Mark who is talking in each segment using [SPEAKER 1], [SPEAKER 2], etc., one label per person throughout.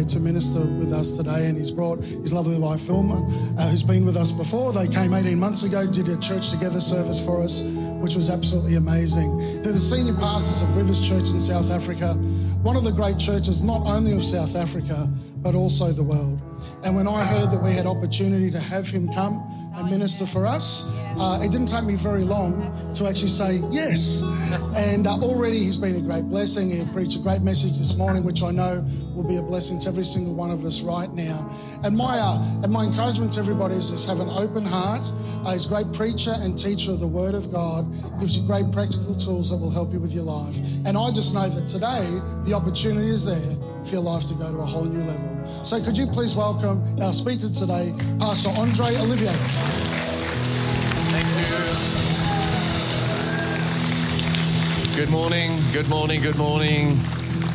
[SPEAKER 1] Olivier to minister with us today, and he's brought his lovely wife Vilma, uh, who's been with us before. They came 18 months ago, did a church together service for us, which was absolutely amazing. They're the senior pastors of Rivers Church in South Africa, one of the great churches not only of South Africa but also the world. And when I heard that we had opportunity to have him come and minister for us, uh, it didn't take me very long to actually say yes. And uh, already he's been a great blessing. He preached a great message this morning, which I know will be a blessing to every single one of us right now. And my uh, and my encouragement to everybody is just have an open heart. Uh, he's a great preacher and teacher of the Word of God. Gives you great practical tools that will help you with your life. And I just know that today the opportunity is there for your life to go to a whole new level. So could you please welcome our speaker today, Pastor Andre Olivier. Thank you.
[SPEAKER 2] Good morning, good morning, good morning.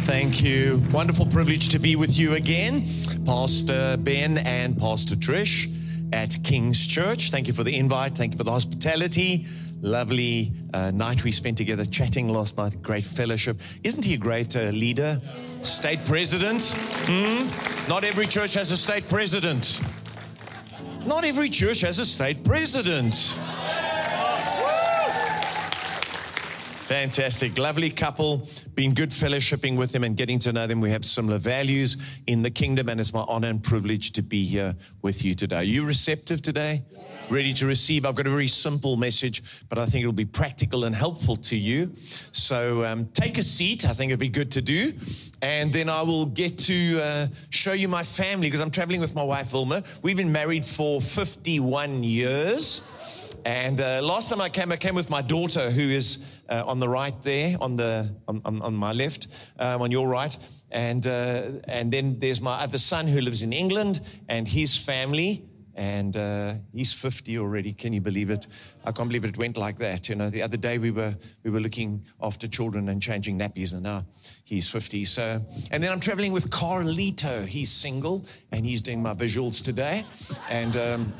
[SPEAKER 2] Thank you. Wonderful privilege to be with you again, Pastor Ben and Pastor Trish at King's Church. Thank you for the invite. Thank you for the hospitality. Lovely uh, night we spent together chatting last night. Great fellowship. Isn't he a great uh, leader? State president? Hmm? Not every church has a state president. Not every church has a state president. Fantastic. Lovely couple. Been good fellowshipping with them and getting to know them. We have similar values in the kingdom, and it's my honor and privilege to be here with you today. Are you receptive today? Ready to receive? I've got a very simple message, but I think it'll be practical and helpful to you. So um, take a seat. I think it'd be good to do. And then I will get to uh, show you my family because I'm traveling with my wife, Vilma. We've been married for 51 years. And uh, last time I came, I came with my daughter, who is uh, on the right there, on the on, on, on my left, um, on your right, and uh, and then there's my other son who lives in England, and his family, and uh, he's 50 already. Can you believe it? I can't believe it went like that. You know, the other day we were we were looking after children and changing nappies, and now he's 50. So, and then I'm traveling with Carlito. He's single, and he's doing my visuals today, and. Um,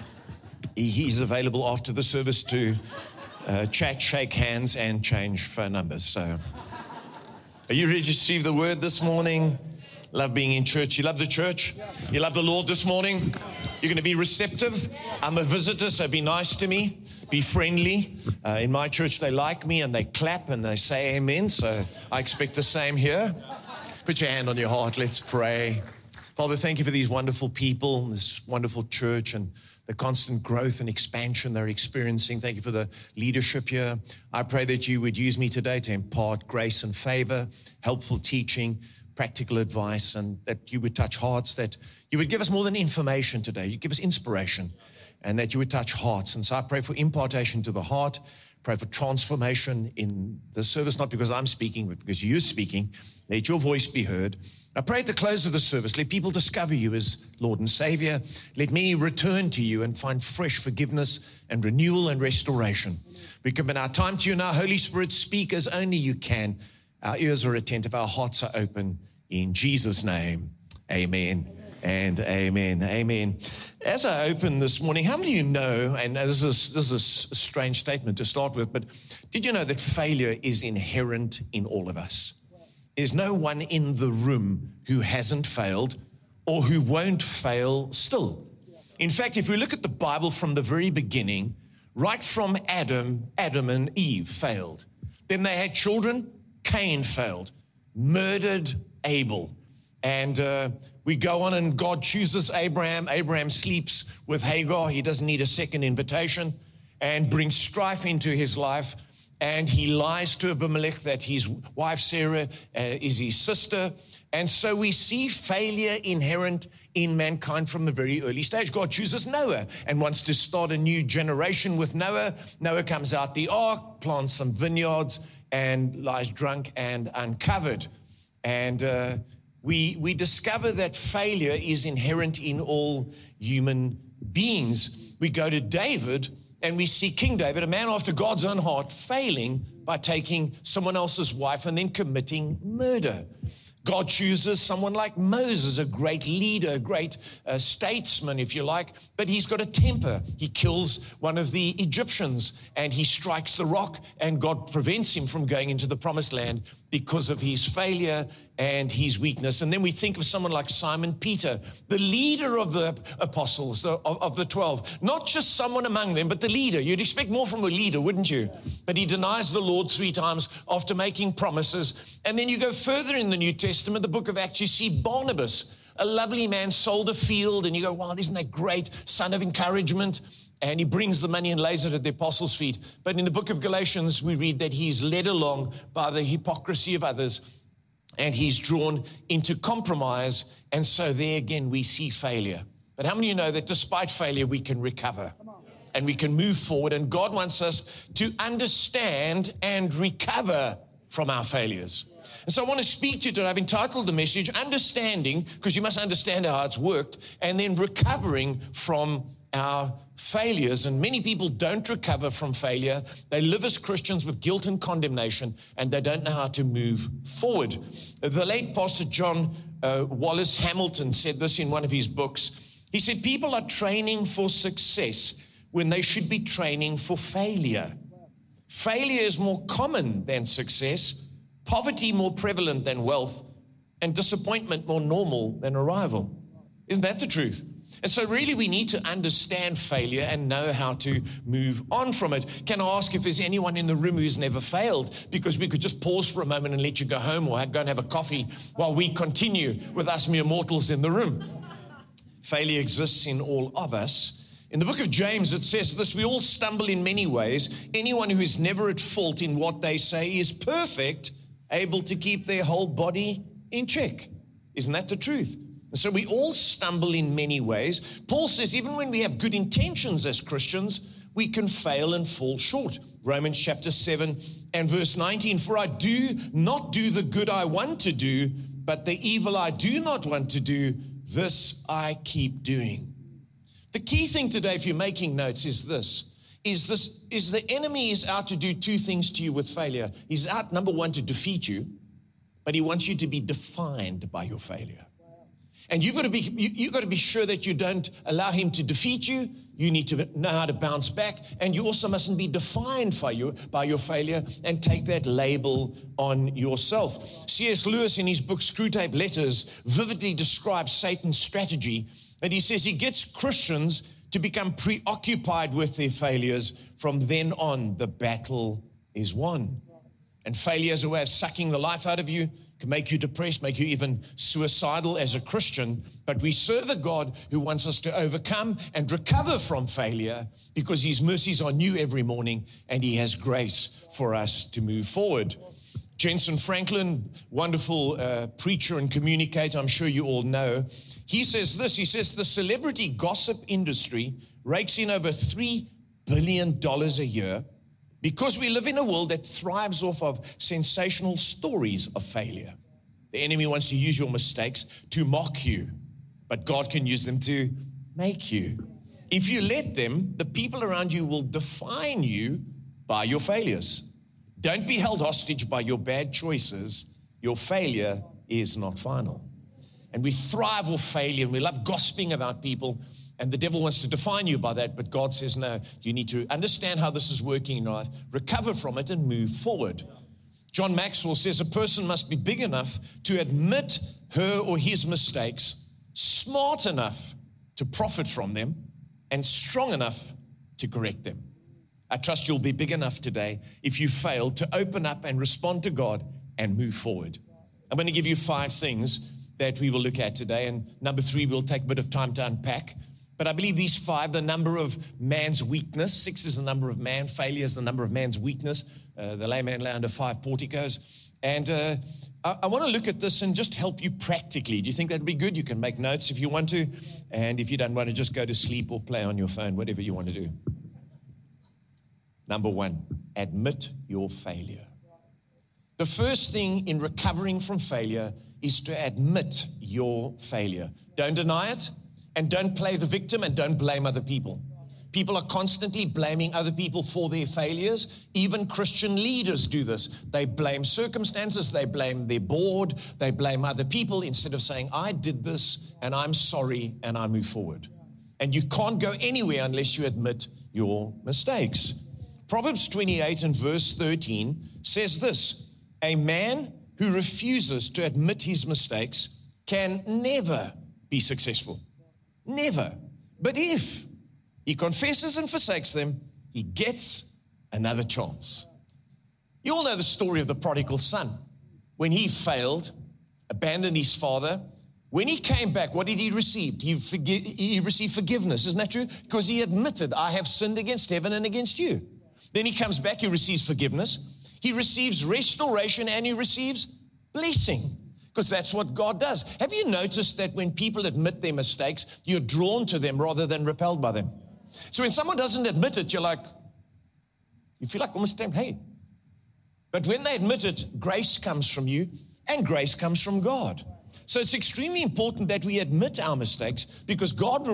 [SPEAKER 2] he's available after the service to uh, chat, shake hands, and change phone numbers. So, are you ready to receive the word this morning? Love being in church. You love the church? You love the Lord this morning? You're going to be receptive. I'm a visitor, so be nice to me. Be friendly. Uh, in my church, they like me and they clap and they say amen. So I expect the same here. Put your hand on your heart. Let's pray. Father, thank you for these wonderful people, this wonderful church, and the constant growth and expansion they're experiencing. Thank you for the leadership here. I pray that you would use me today to impart grace and favor, helpful teaching, practical advice, and that you would touch hearts, that you would give us more than information today. You give us inspiration, and that you would touch hearts. And so I pray for impartation to the heart, pray for transformation in the service, not because I'm speaking, but because you're speaking. Let your voice be heard. I pray at the close of the service, let people discover you as Lord and Savior. Let me return to you and find fresh forgiveness and renewal and restoration. We commit our time to you now. Holy Spirit, speak as only you can. Our ears are attentive, our hearts are open. In Jesus' name, amen. And amen, amen. As I open this morning, how many of you know, and this is, this is a strange statement to start with, but did you know that failure is inherent in all of us? There's no one in the room who hasn't failed or who won't fail still. In fact, if we look at the Bible from the very beginning, right from Adam, Adam and Eve failed. Then they had children, Cain failed, murdered Abel. And uh, we go on, and God chooses Abraham. Abraham sleeps with Hagar. He doesn't need a second invitation and brings strife into his life and he lies to Abimelech that his wife Sarah uh, is his sister. And so we see failure inherent in mankind from a very early stage. God chooses Noah and wants to start a new generation with Noah. Noah comes out the ark, plants some vineyards, and lies drunk and uncovered. And uh, we, we discover that failure is inherent in all human beings. We go to David and we see King David, a man after God's own heart, failing by taking someone else's wife and then committing murder. God chooses someone like Moses, a great leader, a great uh, statesman, if you like, but he's got a temper. He kills one of the Egyptians and he strikes the rock, and God prevents him from going into the promised land because of his failure and his weakness. And then we think of someone like Simon Peter, the leader of the apostles, of, of the 12, not just someone among them, but the leader. You'd expect more from a leader, wouldn't you? But he denies the Lord three times after making promises. And then you go further in the New Testament, the book of Acts, you see Barnabas, a lovely man, sold a field, and you go, wow, isn't that great? Son of encouragement. And he brings the money and lays it at the apostles' feet. But in the book of Galatians, we read that he's led along by the hypocrisy of others and he's drawn into compromise. And so there again, we see failure. But how many of you know that despite failure, we can recover and we can move forward? And God wants us to understand and recover from our failures. And so I want to speak to you today. I've entitled the message Understanding, because you must understand how it's worked, and then recovering from our failures. And many people don't recover from failure. They live as Christians with guilt and condemnation, and they don't know how to move forward. The late Pastor John uh, Wallace Hamilton said this in one of his books. He said, People are training for success when they should be training for failure. Failure is more common than success poverty more prevalent than wealth, and disappointment more normal than arrival. Isn't that the truth? And so, really, we need to understand failure and know how to move on from it. Can I ask if there's anyone in the room who's never failed? Because we could just pause for a moment and let you go home or go and have a coffee while we continue with us mere mortals in the room. failure exists in all of us. In the book of James, it says this we all stumble in many ways. Anyone who is never at fault in what they say is perfect able to keep their whole body in check. Isn't that the truth? So we all stumble in many ways. Paul says, even when we have good intentions as Christians, we can fail and fall short. Romans chapter 7 and verse 19 For I do not do the good I want to do, but the evil I do not want to do, this I keep doing. The key thing today, if you're making notes, is this is this is the enemy is out to do two things to you with failure. He's out number one to defeat you, but he wants you to be defined by your failure. And you've got to be you, you've got to be sure that you don't allow him to defeat you. You need to know how to bounce back, and you also mustn't be defined by your by your failure and take that label on yourself. C.S. Lewis, in his book Screwtape Letters, vividly describes Satan's strategy, and he says he gets Christians to become preoccupied with their failures, from then on, the battle is won. And failure is a way of sucking the life out of you, can make you depressed, make you even suicidal as a Christian. But we serve a God who wants us to overcome and recover from failure because his mercies are new every morning and he has grace for us to move forward. Jentezen Franklin, wonderful uh, preacher and communicator, I'm sure you all know. He says this He says, the celebrity gossip industry rakes in over $3 billion a year because we live in a world that thrives off of sensational stories of failure. The enemy wants to use your mistakes to mock you, but God can use them to make you. If you let them, the people around you will define you by your failures. Don't be held hostage by your bad choices. Your failure is not final. And we thrive off failure and we love gossiping about people. And the devil wants to define you by that, but God says, no, you need to understand how this is working in life, recover from it, and move forward. John Maxwell says a person must be big enough to admit her or his mistakes, smart enough to profit from them, and strong enough to correct them. I trust you'll be big enough today if you fail to open up and respond to God and move forward. I'm going to give you five things that we will look at today. And number three, we'll take a bit of time to unpack. But I believe these five, the number of man's weakness, six is the number of man, failure is the number of man's weakness. Uh, the layman lay under five porticos. And uh, I, I want to look at this and just help you practically. Do you think that'd be good? You can make notes if you want to. And if you don't want to, just go to sleep or play on your phone, whatever you want to do. Number one, admit your failure. The first thing in recovering from failure is to admit your failure. Don't deny it and don't play the victim and don't blame other people. People are constantly blaming other people for their failures. Even Christian leaders do this. They blame circumstances, they blame their board, they blame other people instead of saying, I did this and I'm sorry and I move forward. And you can't go anywhere unless you admit your mistakes. Proverbs 28 and verse 13 says this A man who refuses to admit his mistakes can never be successful. Never. But if he confesses and forsakes them, he gets another chance. You all know the story of the prodigal son. When he failed, abandoned his father, when he came back, what did he receive? He, forgi- he received forgiveness. Isn't that true? Because he admitted, I have sinned against heaven and against you. Then he comes back, he receives forgiveness, he receives restoration, and he receives blessing. Because that's what God does. Have you noticed that when people admit their mistakes, you're drawn to them rather than repelled by them? So when someone doesn't admit it, you're like, you feel like almost tempted. Hey. But when they admit it, grace comes from you and grace comes from God. So it's extremely important that we admit our mistakes because God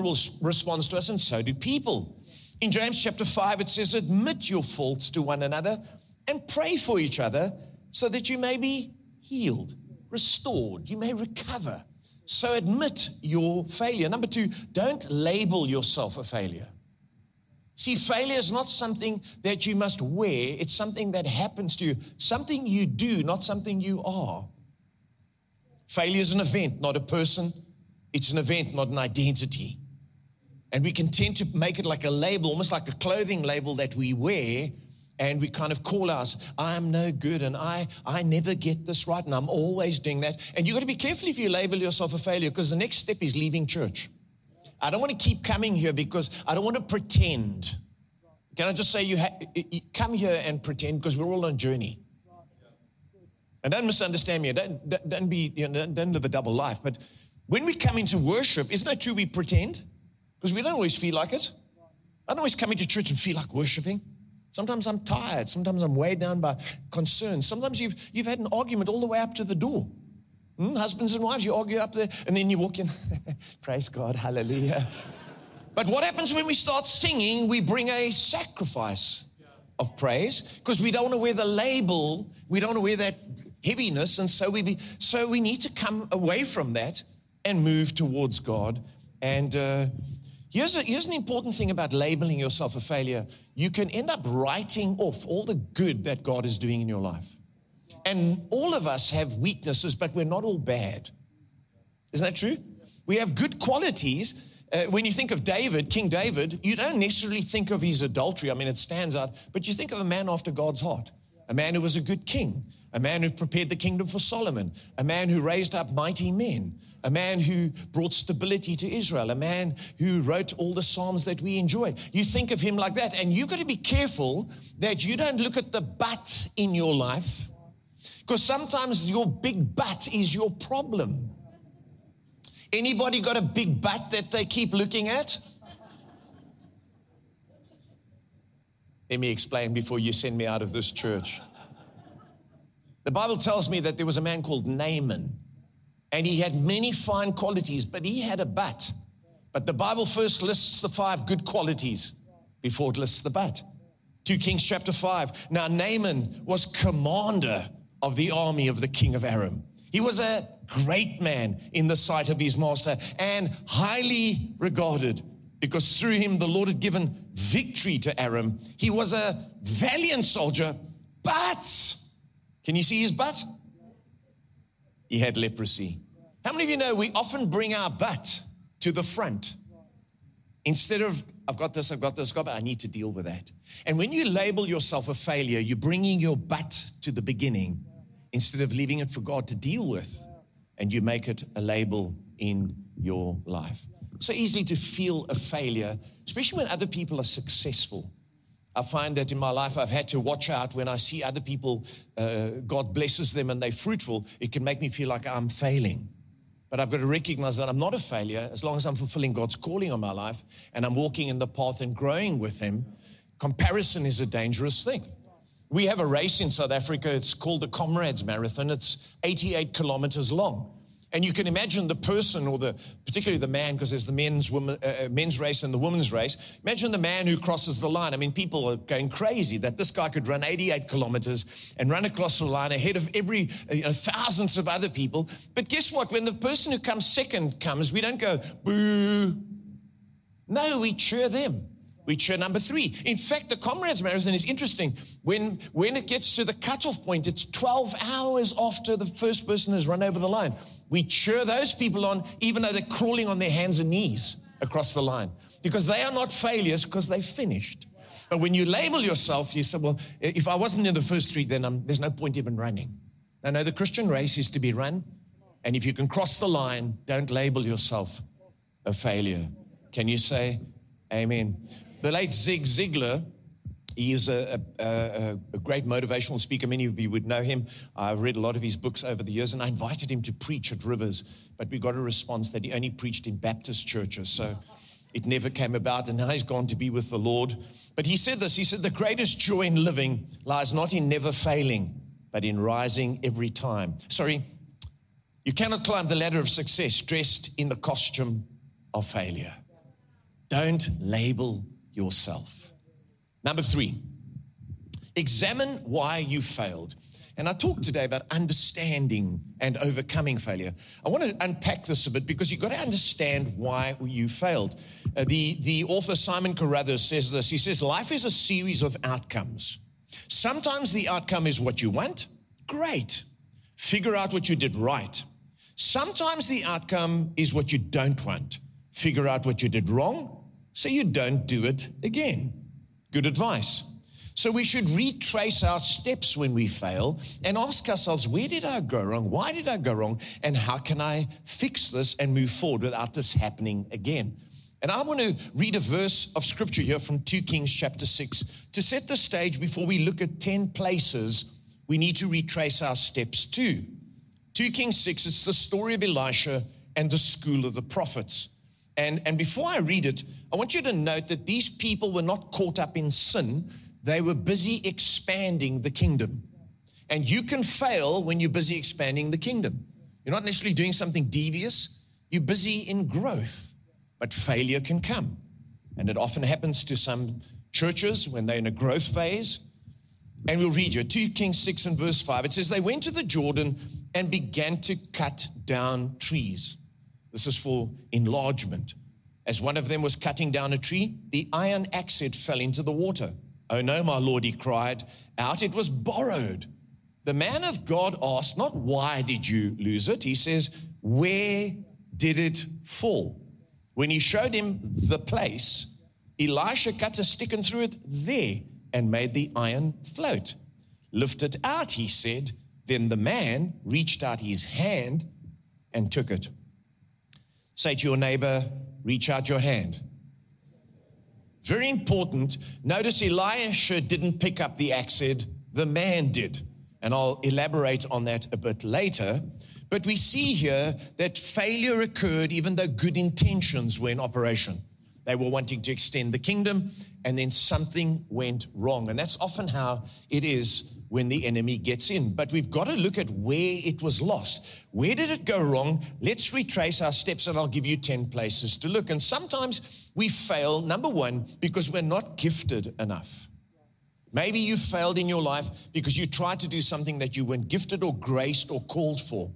[SPEAKER 2] responds to us and so do people. In James chapter 5, it says, Admit your faults to one another and pray for each other so that you may be healed, restored, you may recover. So admit your failure. Number two, don't label yourself a failure. See, failure is not something that you must wear, it's something that happens to you, something you do, not something you are. Failure is an event, not a person. It's an event, not an identity. And we can tend to make it like a label, almost like a clothing label that we wear, and we kind of call us, I'm no good and I, I never get this right and I'm always doing that. And you've got to be careful if you label yourself a failure because the next step is leaving church. I don't want to keep coming here because I don't want to pretend. Can I just say you, ha- you come here and pretend because we're all on a journey. And don't misunderstand me. Don't, don't be, you know, don't live a double life. But when we come into worship, isn't that true? We pretend. Because we don't always feel like it. I don't always come into church and feel like worshiping. Sometimes I'm tired. Sometimes I'm weighed down by concerns. Sometimes you've, you've had an argument all the way up to the door. Hmm? Husbands and wives, you argue up there and then you walk in. Praise God, hallelujah. but what happens when we start singing? We bring a sacrifice of praise because we don't want to wear the label, we don't want to wear that heaviness. And so we, be, so we need to come away from that and move towards God. And uh, Here's, a, here's an important thing about labeling yourself a failure. You can end up writing off all the good that God is doing in your life. And all of us have weaknesses, but we're not all bad. Isn't that true? We have good qualities. Uh, when you think of David, King David, you don't necessarily think of his adultery. I mean, it stands out, but you think of a man after God's heart, a man who was a good king, a man who prepared the kingdom for Solomon, a man who raised up mighty men, a man who brought stability to Israel, a man who wrote all the Psalms that we enjoy. You think of him like that, and you've got to be careful that you don't look at the but in your life, because sometimes your big but is your problem. Anybody got a big but that they keep looking at? Let me explain before you send me out of this church. The Bible tells me that there was a man called Naaman and he had many fine qualities, but he had a but. But the Bible first lists the five good qualities before it lists the but. 2 Kings chapter 5. Now, Naaman was commander of the army of the king of Aram. He was a great man in the sight of his master and highly regarded because through him the Lord had given victory to Aram. He was a valiant soldier, but can you see his butt? he had leprosy. How many of you know we often bring our butt to the front instead of, I've got this, I've got this, but I need to deal with that. And when you label yourself a failure, you're bringing your butt to the beginning instead of leaving it for God to deal with, and you make it a label in your life. So easy to feel a failure, especially when other people are successful. I find that in my life, I've had to watch out when I see other people, uh, God blesses them and they're fruitful. It can make me feel like I'm failing. But I've got to recognize that I'm not a failure as long as I'm fulfilling God's calling on my life and I'm walking in the path and growing with Him. Comparison is a dangerous thing. We have a race in South Africa. It's called the Comrades Marathon. It's 88 kilometers long. And you can imagine the person, or the particularly the man, because there's the men's woman, uh, uh, men's race and the women's race. Imagine the man who crosses the line. I mean, people are going crazy that this guy could run 88 kilometers and run across the line ahead of every uh, you know, thousands of other people. But guess what? When the person who comes second comes, we don't go boo. No, we cheer them. We cheer number three. In fact, the Comrades Marathon is interesting. When, when it gets to the cutoff point, it's 12 hours after the first person has run over the line. We cheer those people on, even though they're crawling on their hands and knees across the line, because they are not failures because they finished. But when you label yourself, you say, well, if I wasn't in the first three, then I'm, there's no point even running. I know the Christian race is to be run. And if you can cross the line, don't label yourself a failure. Can you say amen? The late Zig Ziglar, he is a, a, a, great motivational speaker. Many of you would know him. I've read a lot of his books over the years, and I invited him to preach at Rivers, but we got a response that he only preached in Baptist churches. So it never came about, and now he's gone to be with the Lord. But he said this he said, The greatest joy in living lies not in never failing, but in rising every time. Sorry, you cannot climb the ladder of success dressed in the costume of failure. Don't label yourself. Number three, examine why you failed. And I talked today about understanding and overcoming failure. I want to unpack this a bit because you've got to understand why you failed. Uh, the, the author Simon Carruthers says this. He says, Life is a series of outcomes. Sometimes the outcome is what you want. Great. Figure out what you did right. Sometimes the outcome is what you don't want. Figure out what you did wrong so you don't do it again. Good advice. So we should retrace our steps when we fail and ask ourselves, where did I go wrong? Why did I go wrong? And how can I fix this and move forward without this happening again? And I want to read a verse of scripture here from 2 Kings chapter 6 to set the stage before we look at 10 places we need to retrace our steps to. 2 Kings 6, it's the story of Elisha and the school of the prophets. And, and before I read it, I want you to note that these people were not caught up in sin, they were busy expanding the kingdom. And you can fail when you're busy expanding the kingdom. You're not necessarily doing something devious, you're busy in growth, but failure can come. And it often happens to some churches when they're in a growth phase. And we'll read you 2 Kings 6 and verse 5. It says, They went to the Jordan and began to cut down trees this is for enlargement. As one of them was cutting down a tree, the iron axe head fell into the water. Oh no, my lord, he cried out. It was borrowed. The man of God asked, not why did you lose it? He says, where did it fall? When he showed him the place, Elisha cut a stick and threw it there and made the iron float. Lift it out, he said. Then the man reached out his hand and took it. Say to your neighbor, reach out your hand. Very important. Notice Elisha didn't pick up the axe head, the man did. And I'll elaborate on that a bit later. But we see here that failure occurred even though good intentions were in operation. They were wanting to extend the kingdom, and then something went wrong. And that's often how it is when the enemy gets in. But we've got to look at where it was lost. Where did it go wrong? Let's retrace our steps, and I'll give you 10 places to look. And sometimes we fail, number one, because we're not gifted enough. Maybe you failed in your life because you tried to do something that you weren't gifted or graced or called for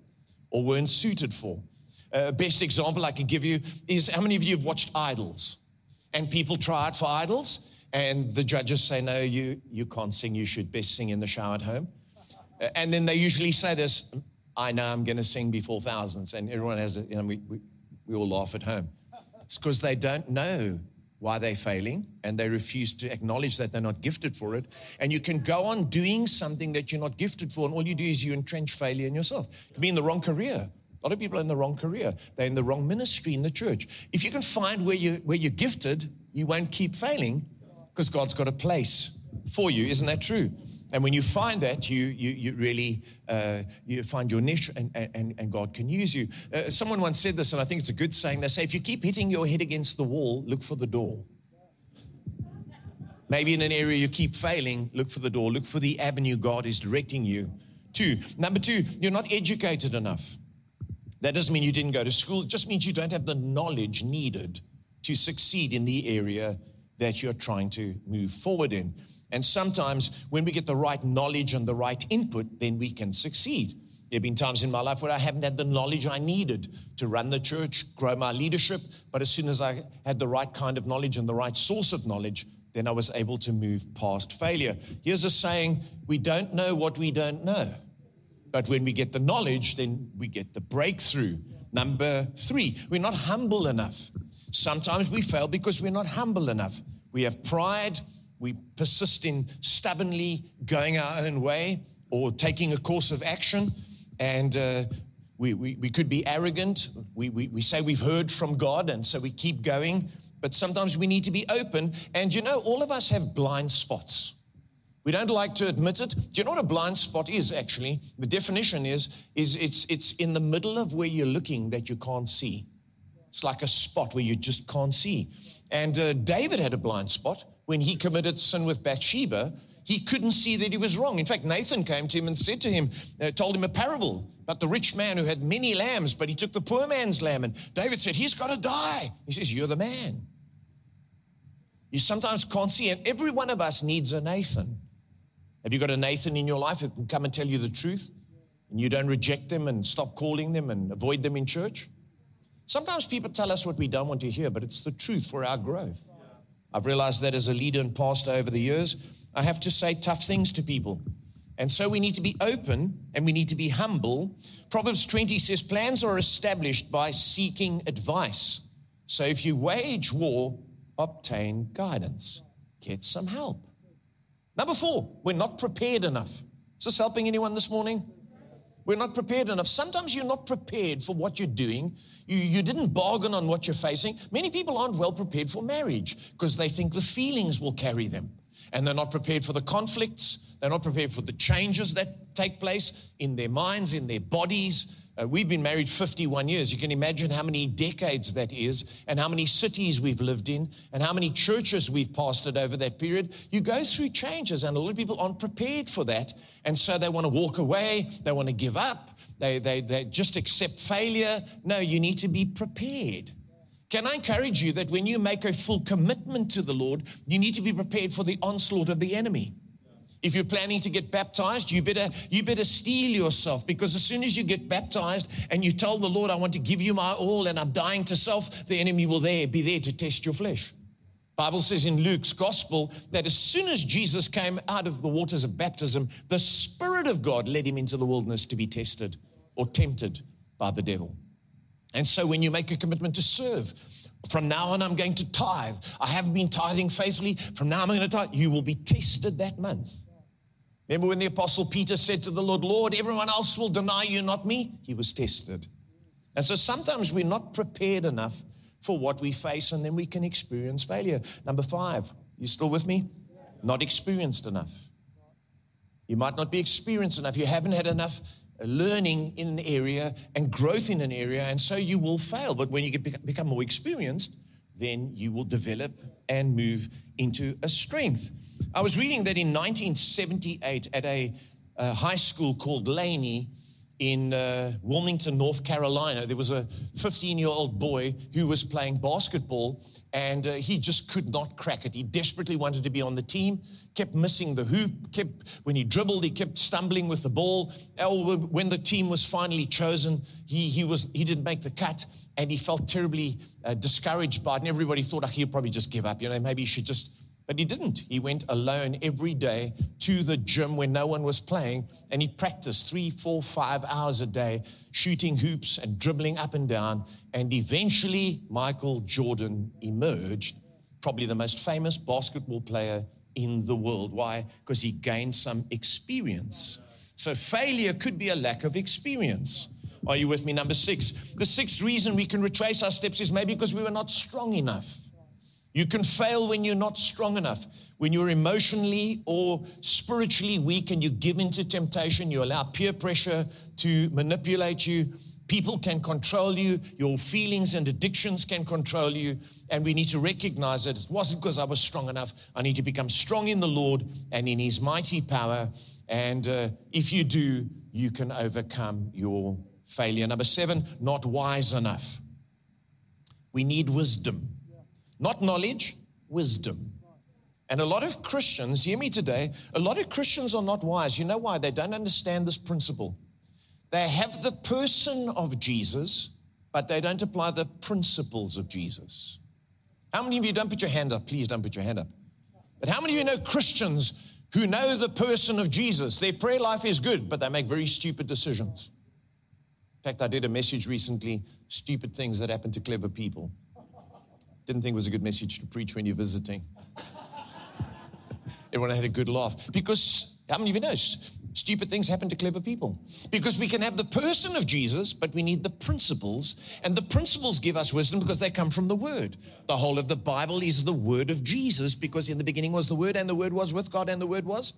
[SPEAKER 2] or weren't suited for. Uh, best example I can give you is how many of you have watched Idols? And people try out for idols and the judges say, no, you, you can't sing. You should best sing in the shower at home. Uh, and then they usually say this, I know I'm going to sing before thousands. And everyone has, it, you know, we, we, we all laugh at home. It's because they don't know why they're failing and they refuse to acknowledge that they're not gifted for it. And you can go on doing something that you're not gifted for, and all you do is you entrench failure in yourself. You can be in the wrong career. A lot of people are in the wrong career. They're in the wrong ministry in the church. If you can find where, you, where you're gifted, you won't keep failing because God's got a place for you. Isn't that true? And when you find that, you, you, you really uh, you find your niche and, and, and God can use you. Uh, someone once said this, and I think it's a good saying. They say, if you keep hitting your head against the wall, look for the door. Maybe in an area you keep failing, look for the door. Look for the avenue God is directing you to. Number two, you're not educated enough. That doesn't mean you didn't go to school. It just means you don't have the knowledge needed to succeed in the area that you're trying to move forward in. And sometimes when we get the right knowledge and the right input, then we can succeed. There have been times in my life where I haven't had the knowledge I needed to run the church, grow my leadership. But as soon as I had the right kind of knowledge and the right source of knowledge, then I was able to move past failure. Here's a saying we don't know what we don't know. But when we get the knowledge, then we get the breakthrough. Number three, we're not humble enough. Sometimes we fail because we're not humble enough. We have pride, we persist in stubbornly going our own way or taking a course of action, and uh, we, we, we could be arrogant. We, we, we say we've heard from God, and so we keep going. But sometimes we need to be open. And you know, all of us have blind spots. We don't like to admit it. Do you know what a blind spot is actually? The definition is, is it's, it's in the middle of where you're looking that you can't see. It's like a spot where you just can't see. And uh, David had a blind spot when he committed sin with Bathsheba. He couldn't see that he was wrong. In fact, Nathan came to him and said to him, uh, told him a parable about the rich man who had many lambs, but he took the poor man's lamb. And David said, He's got to die. He says, You're the man. You sometimes can't see, and every one of us needs a Nathan. Have you got a Nathan in your life who can come and tell you the truth? And you don't reject them and stop calling them and avoid them in church? Sometimes people tell us what we don't want to hear, but it's the truth for our growth. I've realized that as a leader and pastor over the years, I have to say tough things to people. And so we need to be open and we need to be humble. Proverbs 20 says, Plans are established by seeking advice. So if you wage war, obtain guidance, get some help. Number four, we're not prepared enough. Is this helping anyone this morning? We're not prepared enough. Sometimes you're not prepared for what you're doing. You, you didn't bargain on what you're facing. Many people aren't well prepared for marriage because they think the feelings will carry them. And they're not prepared for the conflicts. They're not prepared for the changes that take place in their minds, in their bodies, uh, we've been married 51 years. You can imagine how many decades that is, and how many cities we've lived in, and how many churches we've pastored over that period. You go through changes, and a lot of people aren't prepared for that. And so they want to walk away, they want to give up, they, they, they just accept failure. No, you need to be prepared. Can I encourage you that when you make a full commitment to the Lord, you need to be prepared for the onslaught of the enemy? If you're planning to get baptized, you better, you better steel yourself because as soon as you get baptized and you tell the Lord, I want to give you my all and I'm dying to self, the enemy will there be there to test your flesh. Bible says in Luke's gospel that as soon as Jesus came out of the waters of baptism, the Spirit of God led him into the wilderness to be tested or tempted by the devil. And so when you make a commitment to serve, from now on I'm going to tithe. I haven't been tithing faithfully. From now on I'm going to tithe. You will be tested that month. Remember when the Apostle Peter said to the Lord, Lord, everyone else will deny you, not me? He was tested. And so sometimes we're not prepared enough for what we face, and then we can experience failure. Number five, you still with me? Not experienced enough. You might not be experienced enough. You haven't had enough learning in an area and growth in an area, and so you will fail. But when you get, become more experienced, then you will develop and move into a strength. I was reading that in 1978 at a, a high school called Laney in uh, Wilmington, North Carolina, there was a 15 year old boy who was playing basketball and uh, he just could not crack it. He desperately wanted to be on the team, kept missing the hoop, kept, when he dribbled, he kept stumbling with the ball. When the team was finally chosen, he, he, was, he didn't make the cut and he felt terribly uh, discouraged by it. And everybody thought, oh, he'll probably just give up. You know, maybe he should just but he didn't. He went alone every day to the gym when no one was playing, and he practiced three, four, five hours a day, shooting hoops and dribbling up and down. And eventually, Michael Jordan emerged, probably the most famous basketball player in the world. Why? Because he gained some experience. So, failure could be a lack of experience. Are you with me? Number six. The sixth reason we can retrace our steps is maybe because we were not strong enough. You can fail when you're not strong enough, when you're emotionally or spiritually weak and you give into temptation, you allow peer pressure to manipulate you. People can control you, your feelings and addictions can control you, and we need to recognize that it wasn't because I was strong enough. I need to become strong in the Lord and in His mighty power. And uh, if you do, you can overcome your failure. Number seven, not wise enough. We need wisdom, not knowledge, wisdom. And a lot of Christians, hear me today, a lot of Christians are not wise. You know why? They don't understand this principle. They have the person of Jesus, but they don't apply the principles of Jesus. How many of you don't put your hand up? Please don't put your hand up. But how many of you know Christians who know the person of Jesus? Their prayer life is good, but they make very stupid decisions. In fact, I did a message recently stupid things that happen to clever people. Didn't think it was a good message to preach when you're visiting. Everyone had a good laugh. Because how many of you know stupid things happen to clever people? Because we can have the person of Jesus, but we need the principles. And the principles give us wisdom because they come from the Word. The whole of the Bible is the Word of Jesus because in the beginning was the Word, and the Word was with God, and the Word was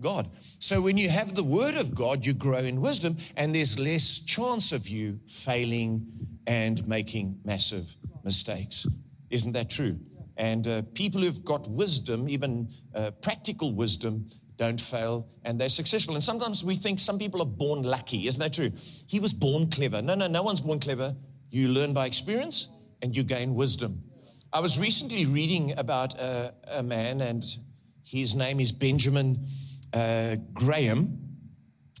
[SPEAKER 2] God. So when you have the Word of God, you grow in wisdom, and there's less chance of you failing and making massive mistakes. Isn't that true? And uh, people who've got wisdom, even uh, practical wisdom, don't fail and they're successful. And sometimes we think some people are born lucky. Isn't that true? He was born clever. No, no, no one's born clever. You learn by experience and you gain wisdom. I was recently reading about a, a man, and his name is Benjamin uh, Graham.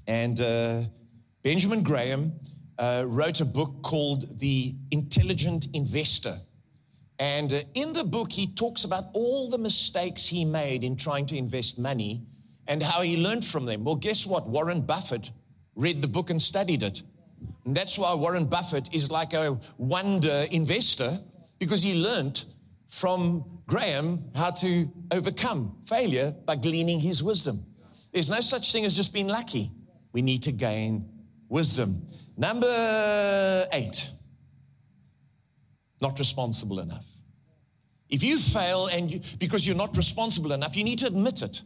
[SPEAKER 2] And uh, Benjamin Graham uh, wrote a book called The Intelligent Investor. And uh, in the book, he talks about all the mistakes he made in trying to invest money and how he learned from them. Well, guess what? Warren Buffett read the book and studied it. And that's why Warren Buffett is like a wonder investor because he learned from Graham how to overcome failure by gleaning his wisdom. There's no such thing as just being lucky. We need to gain wisdom. Number eight, not responsible enough. If you fail and you, because you're not responsible enough, you need to admit it.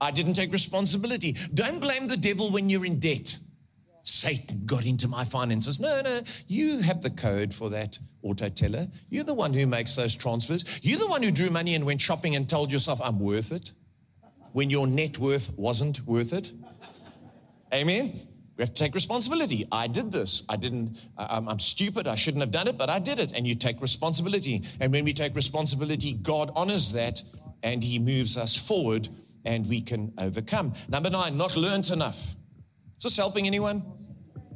[SPEAKER 2] I didn't take responsibility. Don't blame the devil when you're in debt. Satan got into my finances. No, no, you have the code for that auto teller. You're the one who makes those transfers. You're the one who drew money and went shopping and told yourself, I'm worth it, when your net worth wasn't worth it. Amen? We have to take responsibility. I did this. I didn't, I'm, I'm, stupid. I shouldn't have done it, but I did it. And you take responsibility. And when we take responsibility, God honors that and He moves us forward and we can overcome. Number nine, not learned enough. Is this helping anyone?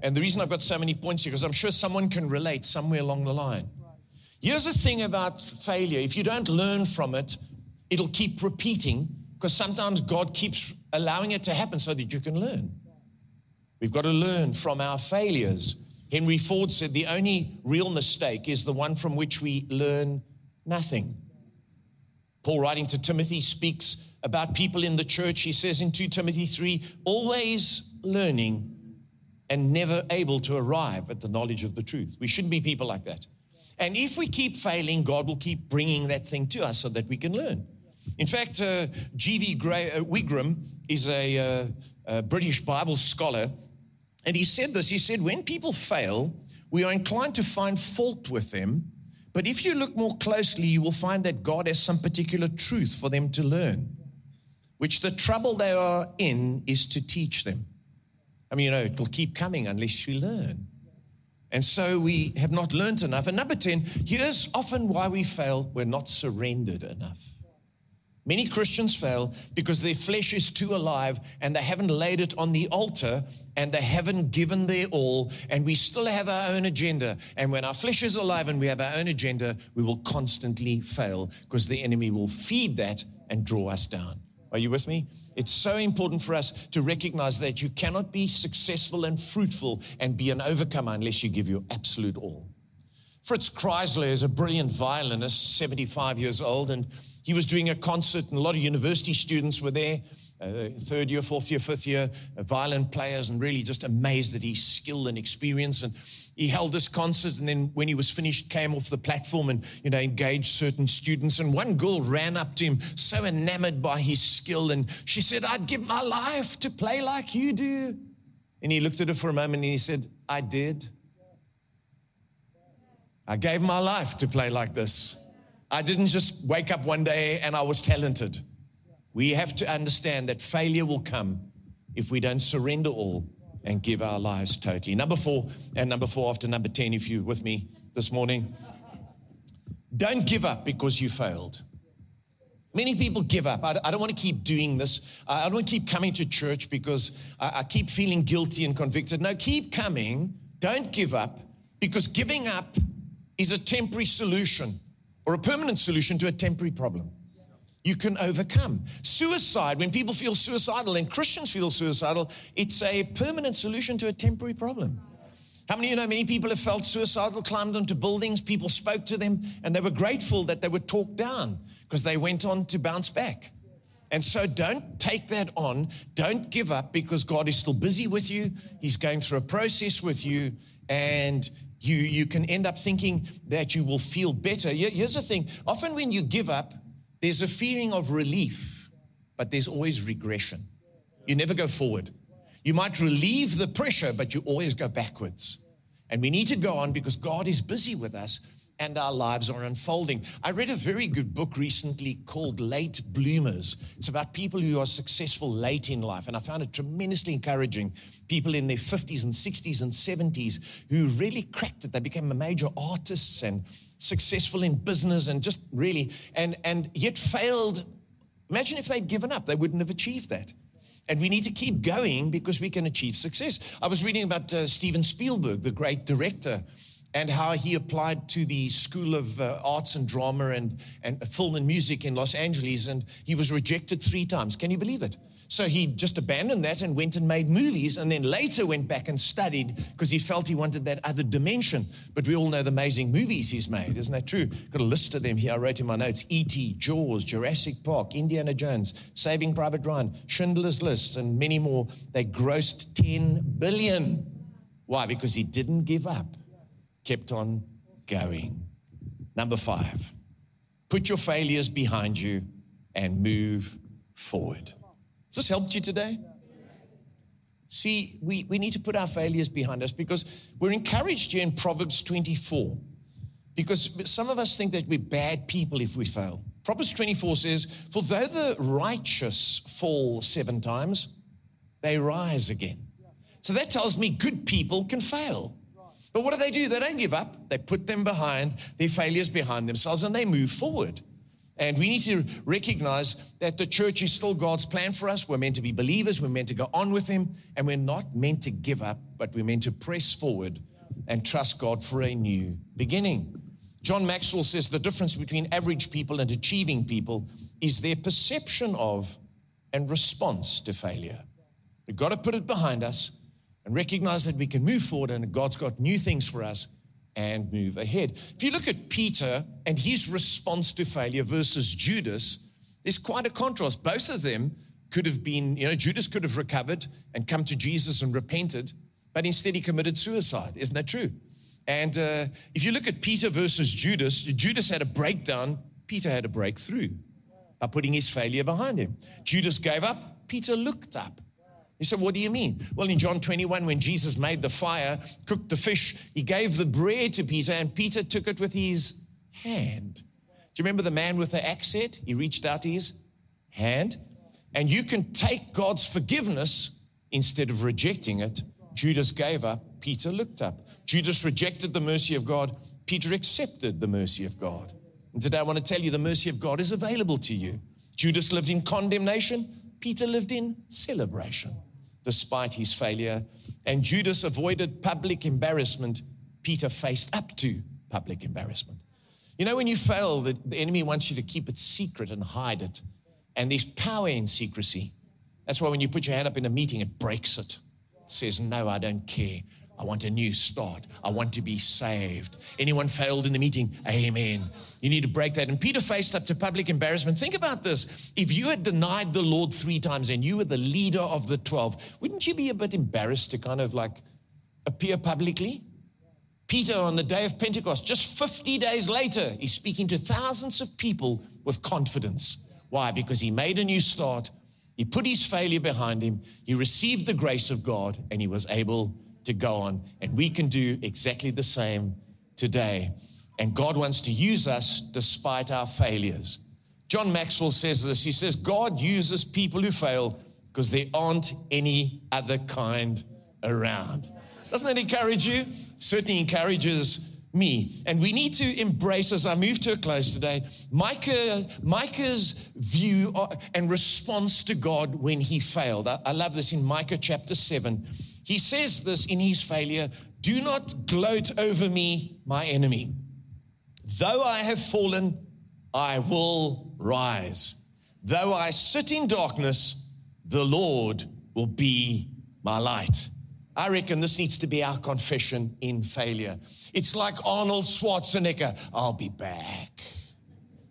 [SPEAKER 2] And the reason I've got so many points here, because I'm sure someone can relate somewhere along the line. Here's the thing about failure if you don't learn from it, it'll keep repeating because sometimes God keeps allowing it to happen so that you can learn. We've got to learn from our failures. Henry Ford said the only real mistake is the one from which we learn nothing. Paul, writing to Timothy, speaks about people in the church. He says in 2 Timothy 3 always learning and never able to arrive at the knowledge of the truth. We shouldn't be people like that. And if we keep failing, God will keep bringing that thing to us so that we can learn. In fact, uh, G.V. Uh, Wigram is a, uh, a British Bible scholar and he said this he said, when people fail, we are inclined to find fault with them. But if you look more closely, you will find that God has some particular truth for them to learn, which the trouble they are in is to teach them. I mean, you know, it will keep coming unless we learn. And so we have not learned enough. And number 10, here's often why we fail we're not surrendered enough. Many Christians fail because their flesh is too alive and they haven't laid it on the altar and they haven't given their all, and we still have our own agenda. And when our flesh is alive and we have our own agenda, we will constantly fail because the enemy will feed that and draw us down. Are you with me? It's so important for us to recognize that you cannot be successful and fruitful and be an overcomer unless you give your absolute all. Fritz Kreisler is a brilliant violinist, 75 years old, and he was doing a concert, and a lot of university students were there, uh, third year, fourth year, fifth year, uh, violin players, and really just amazed at his skill and experience. And he held this concert, and then when he was finished, came off the platform and you know engaged certain students. And one girl ran up to him, so enamored by his skill, and she said, "I'd give my life to play like you do." And he looked at her for a moment, and he said, "I did." I gave my life to play like this. I didn't just wake up one day and I was talented. We have to understand that failure will come if we don't surrender all and give our lives totally. Number four, and number four after number 10, if you're with me this morning, don't give up because you failed. Many people give up. I, don't want to keep doing this. I don't want to keep coming to church because I, I keep feeling guilty and convicted. No, keep coming. Don't give up because giving up is a temporary solution or a permanent solution to a temporary problem. You can overcome. Suicide, when people feel suicidal and Christians feel suicidal, it's a permanent solution to a temporary problem. How many of you know many people have felt suicidal, climbed onto buildings, people spoke to them, and they were grateful that they were talked down because they went on to bounce back. And so don't take that on. Don't give up because God is still busy with you. He's going through a process with you, and you, you can end up thinking that you will feel better. Here's the thing often when you give up, there's a feeling of relief, but there's always regression. You never go forward. You might relieve the pressure, but you always go backwards. And we need to go on because God is busy with us and our lives are unfolding. I read a very good book recently called Late Bloomers. It's about people who are successful late in life, and I found it tremendously encouraging. People in their 50s and 60s and 70s who really cracked it. They became major artists and successful in business and just really, and, and yet failed. Imagine if they'd given up, they wouldn't have achieved that. And we need to keep going because we can achieve success. I was reading about uh, Steven Spielberg, the great director and how he applied to the School of uh, Arts and Drama and, and Film and Music in Los Angeles, and he was rejected three times. Can you believe it? So he just abandoned that and went and made movies, and then later went back and studied because he felt he wanted that other dimension. But we all know the amazing movies he's made, isn't that true? Got a list of them here. I wrote in my notes E.T., Jaws, Jurassic Park, Indiana Jones, Saving Private Ryan, Schindler's List, and many more. They grossed 10 billion. Why? Because he didn't give up kept on going. Number five, put your failures behind you and move forward. Has this helped you today? See, we, we need to put our failures behind us because we're encouraged here in Proverbs 24. Because some of us think that we're bad people if we fail. Proverbs 24 says, For though the righteous fall seven times, they rise again. So that tells me good people can fail. But what do they do? They don't give up. They put them behind, their failures behind themselves, and they move forward. And we need to recognize that the church is still God's plan for us. We're meant to be believers. We're meant to go on with Him. And we're not meant to give up, but we're meant to press forward and trust God for a new beginning. John Maxwell says the difference between average people and achieving people is their perception of and response to failure. We've got to put it behind us and recognize that we can move forward and God's got new things for us and move ahead. If you look at Peter and his response to failure versus Judas, there's quite a contrast. Both of them could have been, you know, Judas could have recovered and come to Jesus and repented, but instead he committed suicide. Isn't that true? And uh, if you look at Peter versus Judas, Judas had a breakdown, Peter had a breakthrough by putting his failure behind him. Judas gave up, Peter looked up. You said, What do you mean? Well, in John 21, when Jesus made the fire, cooked the fish, he gave the bread to Peter, and Peter took it with his hand. Do you remember the man with the axe head? He reached out his hand. And you can take God's forgiveness instead of rejecting it. Judas gave up, Peter looked up. Judas rejected the mercy of God, Peter accepted the mercy of God. And today I want to tell you the mercy of God is available to you. Judas lived in condemnation, Peter lived in celebration despite his failure. And Judas avoided public embarrassment. Peter faced up to public embarrassment. You know, when you fail, the, the enemy wants you to keep it secret and hide it. And there's power in secrecy. That's why when you put your hand up in a meeting, it breaks it. It says, No, I don't care. I want a new start. I want to be saved. Anyone failed in the meeting? Amen. You need to break that. And Peter faced up to public embarrassment. Think about this. If you had denied the Lord three times and you were the leader of the 12, wouldn't you be a bit embarrassed to kind of like appear publicly? Peter, on the day of Pentecost, just 50 days later, he's speaking to thousands of people with confidence. Why? Because he made a new start. He put his failure behind him. He received the grace of God and he was able to go on. And we can do exactly the same today. And God wants to use us despite our failures. John Maxwell says this he says, God uses people who fail because there aren't any other kind around. Doesn't that encourage you? Certainly encourages me. And we need to embrace, as I move to a close today, Micah, Micah's view and response to God when he failed. I, I love this in Micah chapter 7. He says this in his failure Do not gloat over me, my enemy. Though I have fallen, I will rise. Though I sit in darkness, the Lord will be my light. I reckon this needs to be our confession in failure. It's like Arnold Schwarzenegger I'll be back.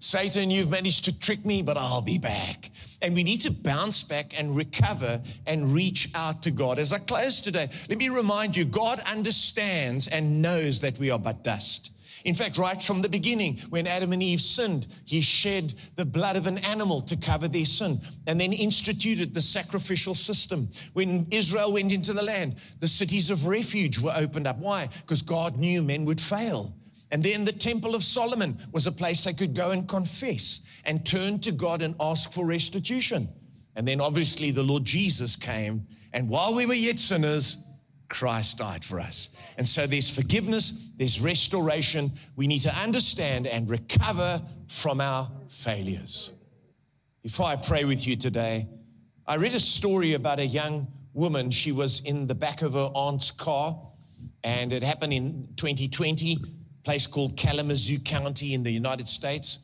[SPEAKER 2] Satan, you've managed to trick me, but I'll be back. And we need to bounce back and recover and reach out to God. As I close today, let me remind you God understands and knows that we are but dust. In fact, right from the beginning, when Adam and Eve sinned, he shed the blood of an animal to cover their sin and then instituted the sacrificial system. When Israel went into the land, the cities of refuge were opened up. Why? Because God knew men would fail. And then the Temple of Solomon was a place they could go and confess and turn to God and ask for restitution. And then obviously the Lord Jesus came, and while we were yet sinners, Christ died for us. And so there's forgiveness, there's restoration. We need to understand and recover from our failures. Before I pray with you today, I read a story about a young woman. She was in the back of her aunt's car, and it happened in 2020, a place called Kalamazoo County in the United States.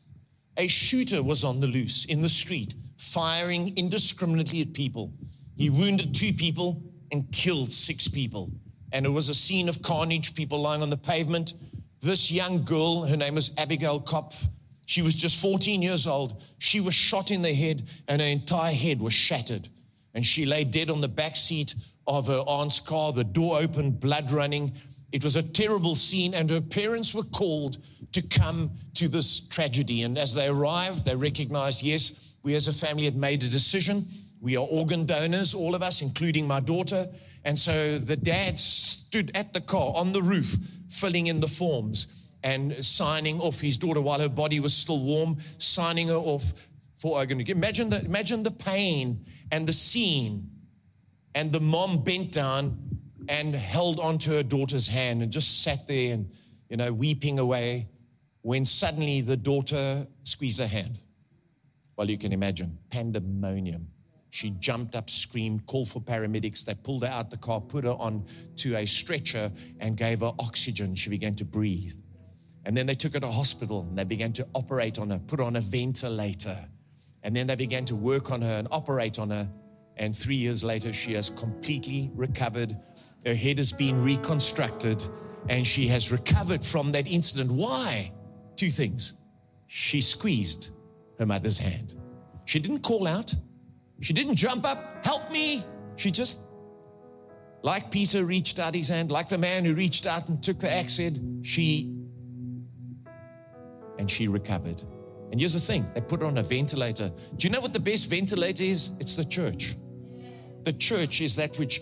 [SPEAKER 2] A shooter was on the loose in the street, firing indiscriminately at people. He wounded two people, and killed six people. And it was a scene of carnage, people lying on the pavement. This young girl, her name was Abigail Kopf, she was just 14 years old. She was shot in the head, and her entire head was shattered. And she lay dead on the back seat of her aunt's car, the door open, blood running. It was a terrible scene, and her parents were called to come to this tragedy. And as they arrived, they recognized yes, we as a family had made a decision we are organ donors, all of us, including my daughter. And so the dad stood at the car on the roof, filling in the forms and signing off his daughter while her body was still warm, signing her off for organ. Imagine the, imagine the pain and the scene. And the mom bent down and held onto her daughter's hand and just sat there and, you know, weeping away when suddenly the daughter squeezed her hand. Well, you can imagine pandemonium. She jumped up, screamed, called for paramedics. They pulled her out the car, put her on to a stretcher, and gave her oxygen. She began to breathe. And then they took her to hospital and they began to operate on her, put on a ventilator. And then they began to work on her and operate on her. And three years later, she has completely recovered. Her head has been reconstructed and she has recovered from that incident. Why? Two things. She squeezed her mother's hand. She didn't call out. She didn't jump up, help me. She just, like Peter reached out his hand, like the man who reached out and took the axe head, she, and she recovered. And here's the thing they put her on a ventilator. Do you know what the best ventilator is? It's the church. The church is that which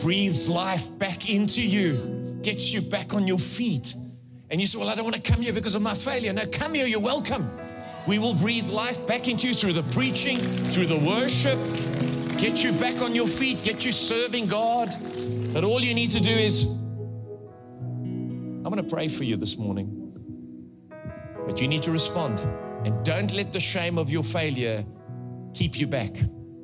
[SPEAKER 2] breathes life back into you, gets you back on your feet. And you say, Well, I don't want to come here because of my failure. No, come here, you're welcome. We will breathe life back into you through the preaching, through the worship, get you back on your feet, get you serving God. But all you need to do is, I'm going to pray for you this morning. But you need to respond. And don't let the shame of your failure keep you back.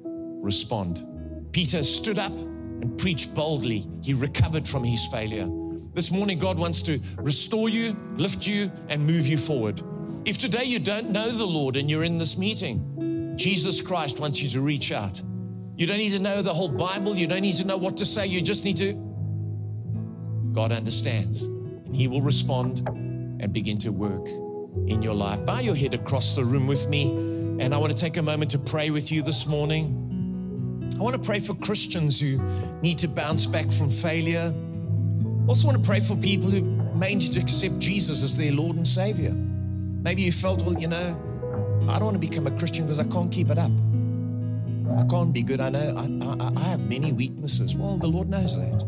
[SPEAKER 2] Respond. Peter stood up and preach boldly. He recovered from his failure. This morning, God wants to restore you, lift you, and move you forward. If today you don't know the Lord and you're in this meeting, Jesus Christ wants you to reach out. You don't need to know the whole Bible. You don't need to know what to say. You just need to. God understands, and He will respond and begin to work in your life. Bow your head across the room with me, and I want to take a moment to pray with you this morning. I want to pray for Christians who need to bounce back from failure. I also want to pray for people who may need to accept Jesus as their Lord and Savior. Maybe you felt, well, you know, I don't want to become a Christian because I can't keep it up. I can't be good. I know I, I, I have many weaknesses. Well, the Lord knows that.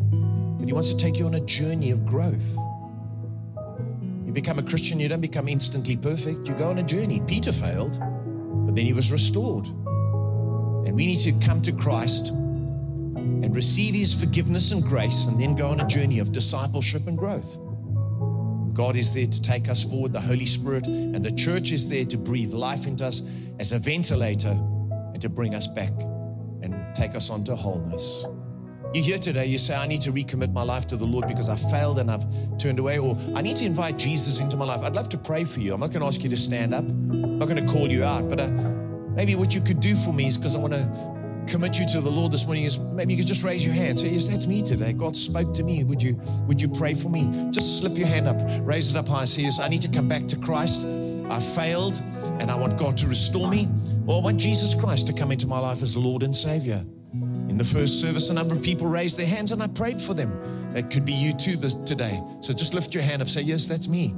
[SPEAKER 2] But He wants to take you on a journey of growth. You become a Christian, you don't become instantly perfect. You go on a journey. Peter failed, but then he was restored. And we need to come to Christ and receive his forgiveness and grace and then go on a journey of discipleship and growth. God is there to take us forward, the Holy Spirit, and the church is there to breathe life into us as a ventilator and to bring us back and take us on to wholeness. You're here today, you say, I need to recommit my life to the Lord because I failed and I've turned away, or I need to invite Jesus into my life. I'd love to pray for you. I'm not going to ask you to stand up, I'm not going to call you out, but uh, maybe what you could do for me is because I want to commit you to the Lord this morning is maybe you could just raise your hand. Say, yes, that's me today. God spoke to me. Would you would you pray for me? Just slip your hand up, raise it up high. Say, yes, I need to come back to Christ. I failed and I want God to restore me. Or I want Jesus Christ to come into my life as Lord and Savior. In the first service, a number of people raised their hands and I prayed for them. It could be you too this, today. So just lift your hand up. Say, yes, that's me.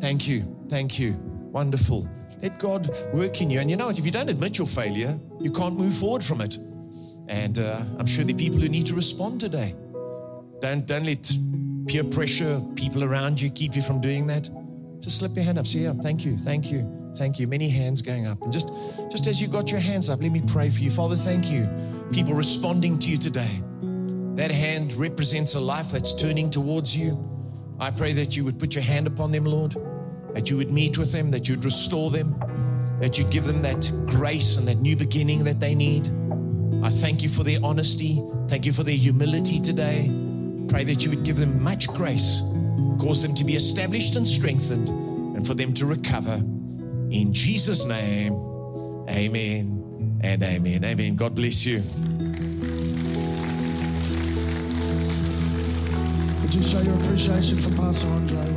[SPEAKER 2] Thank you. Thank you. Wonderful. Let God work in you. And you know what? If you don't admit your failure, you can't move forward from it. And uh, I'm sure there are people who need to respond today. Don't, don't let peer pressure, people around you keep you from doing that. Just slip your hand up. Say, yeah, thank you, thank you, thank you. Many hands going up. And just, just as you got your hands up, let me pray for you. Father, thank you. People responding to you today. That hand represents a life that's turning towards you. I pray that you would put your hand upon them, Lord, that you would meet with them, that you'd restore them, that you'd give them that grace and that new beginning that they need. I thank you for their honesty. Thank you for their humility today. Pray that you would give them much grace, cause them to be established and strengthened, and for them to recover. In Jesus' name, amen and amen. Amen. God bless you.
[SPEAKER 1] Would you show your appreciation for Pastor Andre?